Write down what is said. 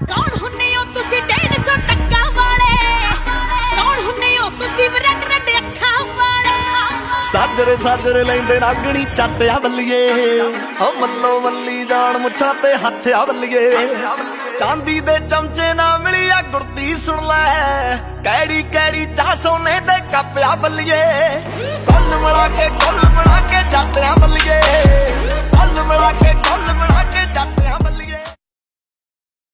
ਕੌਣ ਹੁੰਨੇ ਹੋ ਤੁਸੀਂ 150 ਟੱਕਾ ਵਾਲੇ? ਕੌਣ ਹੁੰਨੇ ਹੋ ਤੁਸੀਂ ਰੈਡ ਰੈਡ ਅੱਖਾਂ ਵਾਲੇ? ਸਾਜਰੇ ਸਾਜਰੇ ਲੈਂਦੇ ਨਾਗਣੀ ਚੱਟਿਆ ਬੱਲੀਏ ਓ ਮੱਲੋ ਮੱਲੀ ਜਾਣ ਮੁੱਛਾਂ ਤੇ ਹੱਥਿਆ ਬੱਲੀਏ ਚਾਂਦੀ ਦੇ ਚਮਚੇ ਨਾ ਮਿਲੀ ਆ ਗੁਰਦੀ ਸੁਣ ਲੈ। ਕੈੜੀ ਕੈੜੀ ਚਾਹ ਸੋਨੇ ਤੇ ਕੱਪਿਆ ਬੱਲੀਏ